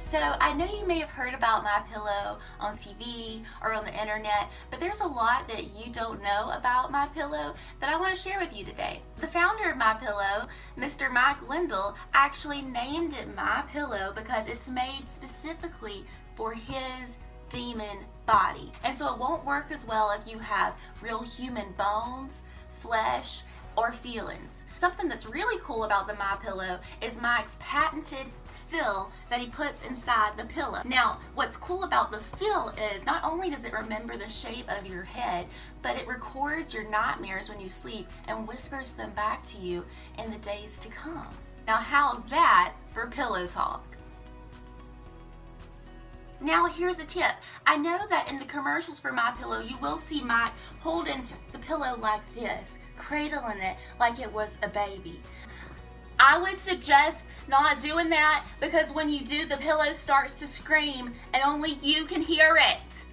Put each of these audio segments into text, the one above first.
So I know you may have heard about My Pillow on TV or on the internet, but there's a lot that you don't know about My Pillow that I want to share with you today. The founder of My Pillow, Mr. Mike Lindell, actually named it My Pillow because it's made specifically for his demon body. And so it won't work as well if you have real human bones, flesh, or feelings. Something that's really cool about the My Pillow is Mike's patented fill that he puts inside the pillow. Now, what's cool about the fill is not only does it remember the shape of your head, but it records your nightmares when you sleep and whispers them back to you in the days to come. Now, how's that for pillow talk? Now here's a tip. I know that in the commercials for My Pillow, you will see Mike holding the pillow like this, cradling it like it was a baby. I would suggest not doing that because when you do, the pillow starts to scream and only you can hear it.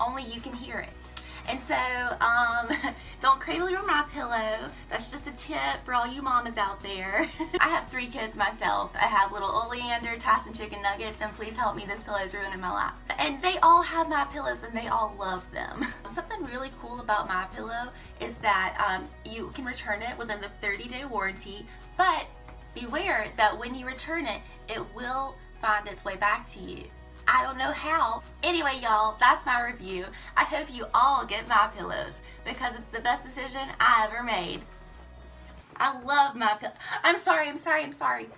Only you can hear it. And so, um, don't cradle your my pillow. That's just a tip for all you mamas out there. I have three kids myself. I have little Oleander, Tyson chicken nuggets, and please help me, this pillow is ruining my life. And they all have my pillows and they all love them. Something really cool about my pillow is that um, you can return it within the 30 day warranty, but beware that when you return it, it will find its way back to you. I don't know how. Anyway, y'all, that's my review. I hope you all get my pillows because it's the best decision I ever made. I love my pillow. I'm sorry, I'm sorry, I'm sorry.